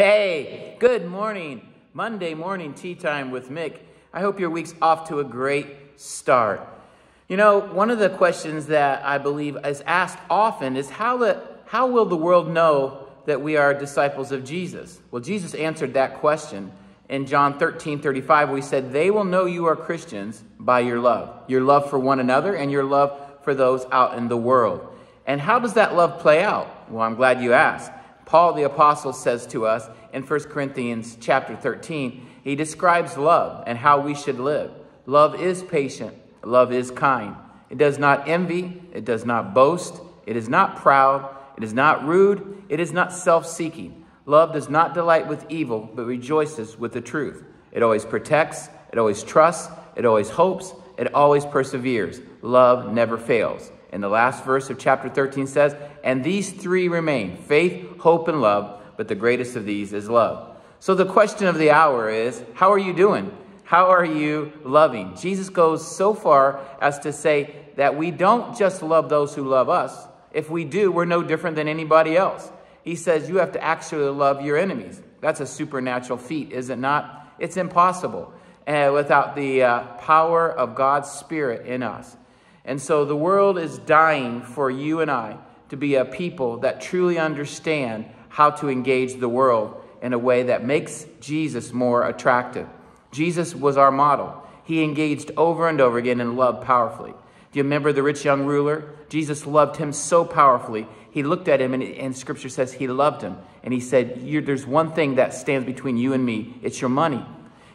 Hey, good morning. Monday morning tea time with Mick. I hope your week's off to a great start. You know, one of the questions that I believe is asked often is how, the, how will the world know that we are disciples of Jesus? Well, Jesus answered that question in John 13 35, where he said, They will know you are Christians by your love, your love for one another and your love for those out in the world. And how does that love play out? Well, I'm glad you asked. Paul the apostle says to us in 1 Corinthians chapter 13, he describes love and how we should live. Love is patient, love is kind. It does not envy, it does not boast, it is not proud, it is not rude, it is not self-seeking. Love does not delight with evil, but rejoices with the truth. It always protects, it always trusts, it always hopes, it always perseveres. Love never fails. And the last verse of chapter 13 says, And these three remain faith, hope, and love, but the greatest of these is love. So the question of the hour is How are you doing? How are you loving? Jesus goes so far as to say that we don't just love those who love us. If we do, we're no different than anybody else. He says you have to actually love your enemies. That's a supernatural feat, is it not? It's impossible uh, without the uh, power of God's Spirit in us. And so the world is dying for you and I to be a people that truly understand how to engage the world in a way that makes Jesus more attractive. Jesus was our model. He engaged over and over again and loved powerfully. Do you remember the rich young ruler? Jesus loved him so powerfully. He looked at him, and, and scripture says he loved him. And he said, There's one thing that stands between you and me it's your money.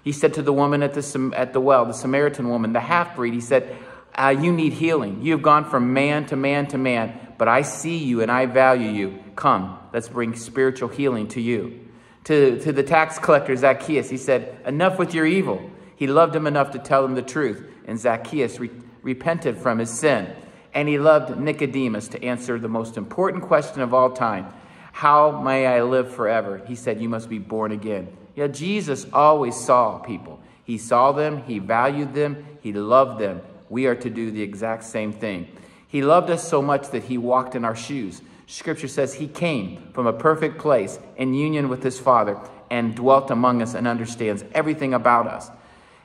He said to the woman at the, at the well, the Samaritan woman, the half breed, he said, uh, You need healing. You have gone from man to man to man, but I see you and I value you. Come, let's bring spiritual healing to you. To, to the tax collector, Zacchaeus, he said, Enough with your evil. He loved him enough to tell him the truth, and Zacchaeus re repented from his sin. And he loved Nicodemus to answer the most important question of all time How may I live forever? He said, You must be born again. Yeah, Jesus always saw people. He saw them, he valued them, he loved them. We are to do the exact same thing. He loved us so much that he walked in our shoes. Scripture says he came from a perfect place in union with his Father and dwelt among us and understands everything about us.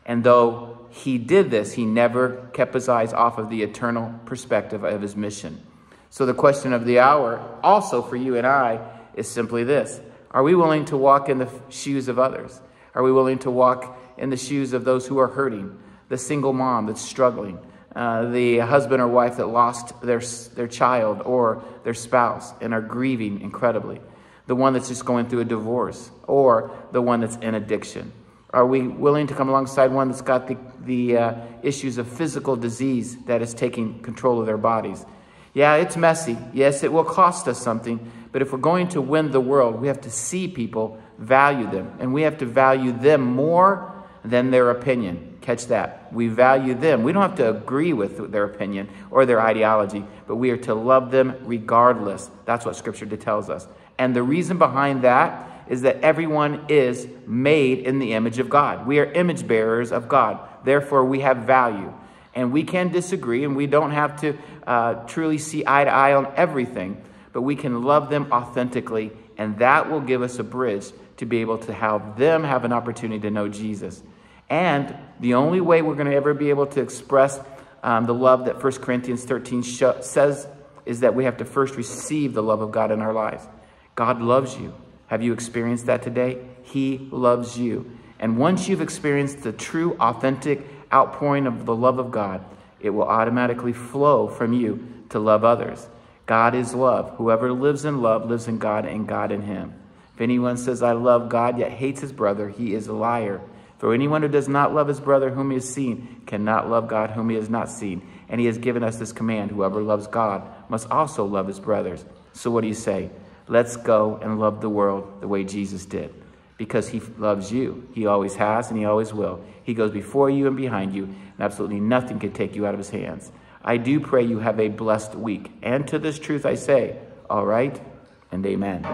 And though he did this, he never kept his eyes off of the eternal perspective of his mission. So the question of the hour, also for you and I, is simply this Are we willing to walk in the shoes of others? Are we willing to walk in the shoes of those who are hurting? The single mom that's struggling, uh, the husband or wife that lost their, their child or their spouse and are grieving incredibly, the one that's just going through a divorce, or the one that's in addiction. Are we willing to come alongside one that's got the, the uh, issues of physical disease that is taking control of their bodies? Yeah, it's messy. Yes, it will cost us something. But if we're going to win the world, we have to see people, value them, and we have to value them more than their opinion. Catch that. We value them. We don't have to agree with their opinion or their ideology, but we are to love them regardless. That's what Scripture tells us. And the reason behind that is that everyone is made in the image of God. We are image bearers of God. Therefore, we have value. And we can disagree, and we don't have to uh, truly see eye to eye on everything, but we can love them authentically, and that will give us a bridge to be able to have them have an opportunity to know Jesus. And the only way we're going to ever be able to express um, the love that 1 Corinthians 13 says is that we have to first receive the love of God in our lives. God loves you. Have you experienced that today? He loves you. And once you've experienced the true, authentic outpouring of the love of God, it will automatically flow from you to love others. God is love. Whoever lives in love lives in God and God in him. If anyone says, I love God, yet hates his brother, he is a liar. For anyone who does not love his brother whom he has seen cannot love God whom he has not seen. And he has given us this command whoever loves God must also love his brothers. So what do you say? Let's go and love the world the way Jesus did. Because he loves you. He always has and he always will. He goes before you and behind you, and absolutely nothing can take you out of his hands. I do pray you have a blessed week. And to this truth I say, all right and amen.